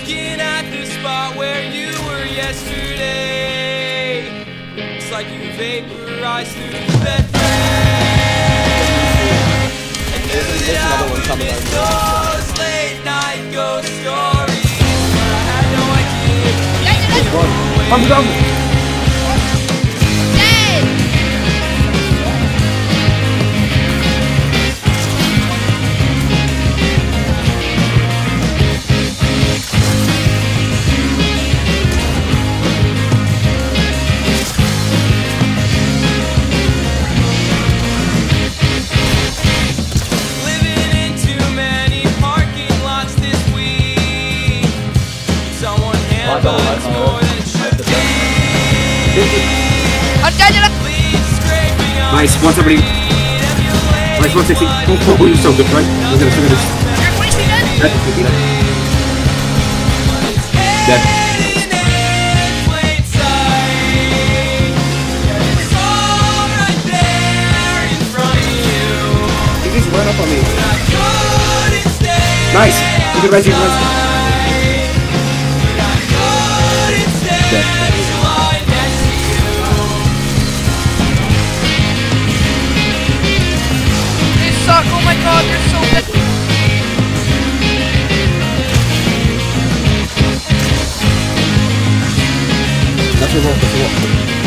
looking at the spot where you were yesterday. It's like you vaporized through the bed frame. I knew that I would miss those late night ghost stories, but I had no idea. Come down. Nice, 170. Nice, 160. Oh, oh, you're so good, right? Look at this, look at this. Dead. Dead. You just run up on me. Nice. Can res, Oh my god, they're so bad. That's your roll, that's your.